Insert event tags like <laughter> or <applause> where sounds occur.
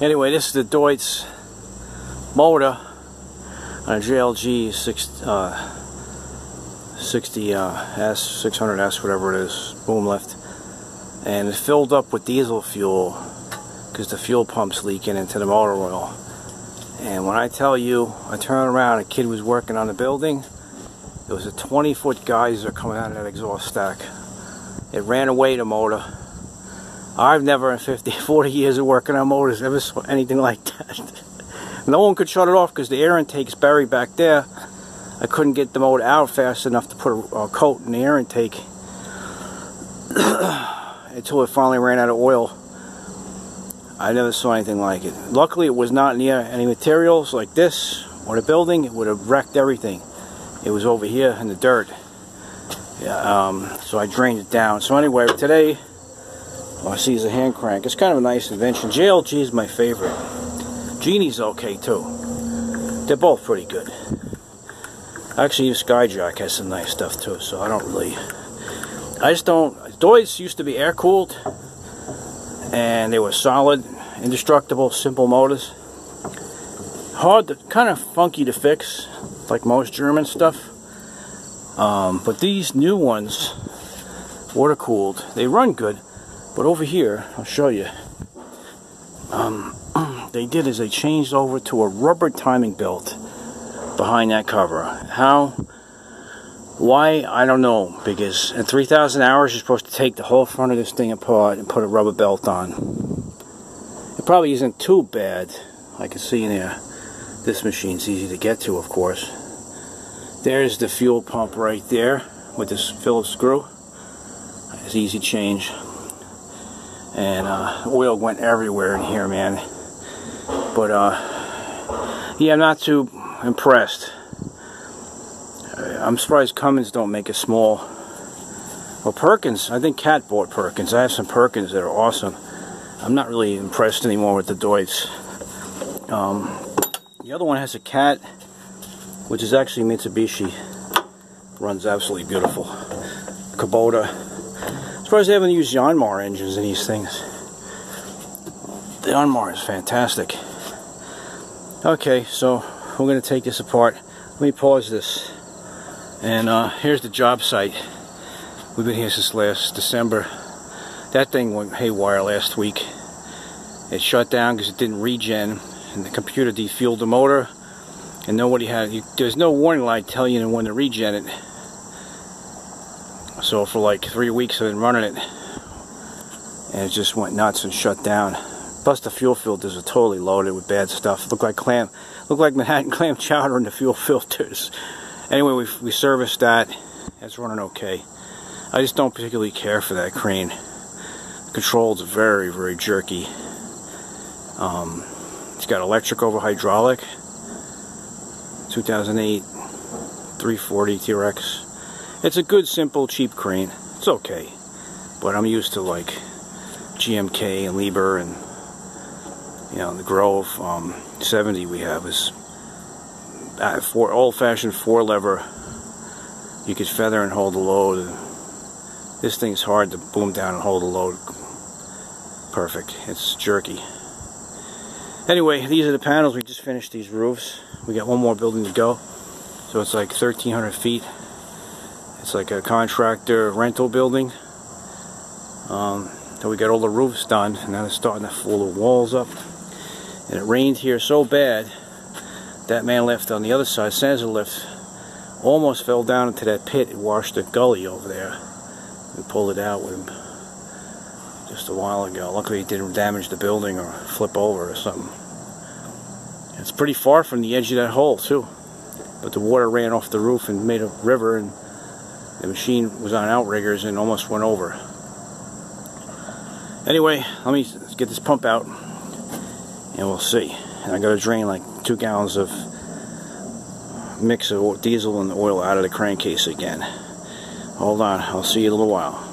Anyway, this is the Deutz motor on a JLG 6, uh, 60S, uh, 600S, whatever it is, boom lift. And it's filled up with diesel fuel because the fuel pump's leaking into the motor oil. And when I tell you, I turn around, a kid was working on the building. It was a 20 foot geyser coming out of that exhaust stack. It ran away the motor. I've never in 50, <laughs> 40 years of working on motors ever saw anything like that. <laughs> no one could shut it off because the air intake's buried back there. I couldn't get the motor out fast enough to put a, a coat in the air intake <clears throat> until it finally ran out of oil. I never saw anything like it. Luckily, it was not near any materials like this or the building. It would have wrecked everything. It was over here in the dirt. Yeah, um, so I drained it down. So anyway, today, all I see is a hand crank. It's kind of a nice invention. JLG is my favorite. Genie's okay too. They're both pretty good. Actually, Skyjack has some nice stuff too, so I don't really... I just don't... Deutz used to be air-cooled and they were solid, indestructible, simple motors. Hard, to, kind of funky to fix, like most German stuff. Um, but these new ones, water cooled, they run good. But over here, I'll show you. Um, <clears throat> they did is they changed over to a rubber timing belt behind that cover. How? Why? I don't know. Because in 3,000 hours, you're supposed to take the whole front of this thing apart and put a rubber belt on. It probably isn't too bad. I can see in there. This machine's easy to get to, of course. There's the fuel pump right there with this Phillips screw. It's easy change. And uh, oil went everywhere in here, man. But, uh, yeah, I'm not too impressed. I'm surprised Cummins don't make a small. Well, Perkins, I think Cat bought Perkins. I have some Perkins that are awesome. I'm not really impressed anymore with the Deutz. Um, the other one has a Cat, which is actually Mitsubishi. Runs absolutely beautiful. Kubota. Surprised they haven't used Yanmar engines in these things. The Yanmar is fantastic. Okay, so we're going to take this apart. Let me pause this. And uh, here's the job site. We've been here since last December. That thing went haywire last week. It shut down because it didn't regen, and the computer defueled the motor, and nobody had. You, there's no warning light telling you when to regen it. So for like three weeks I've been running it, and it just went nuts and shut down. Plus the fuel filters are totally loaded with bad stuff. Look like clam, look like <laughs> Manhattan clam chowder in the fuel filters. Anyway, we we serviced that. It's running okay. I just don't particularly care for that crane. The controls very, very jerky. Um, it's got electric over hydraulic. 2008 340 T-Rex. It's a good, simple, cheap crane. It's okay. But I'm used to like GMK and Liebherr and you know the Grove um, 70 we have is uh, for old-fashioned four lever. You could feather and hold the load. This thing's hard to boom down and hold the load. Perfect. It's jerky. Anyway, these are the panels. We just finished these roofs. We got one more building to go. So it's like 1,300 feet. It's like a contractor rental building. Um, so we got all the roofs done, and now they're starting to fill the walls up. And it rained here so bad, that man left on the other side, Sensor lift, almost fell down into that pit. It washed the gully over there. We pulled it out with him just a while ago. Luckily, it didn't damage the building or flip over or something. It's pretty far from the edge of that hole, too. But the water ran off the roof and made a river, and the machine was on outriggers and almost went over. Anyway, let me get this pump out, and we'll see. And I got to drain like two gallons of mix of diesel and oil out of the crankcase again. Hold on, I'll see you in a little while.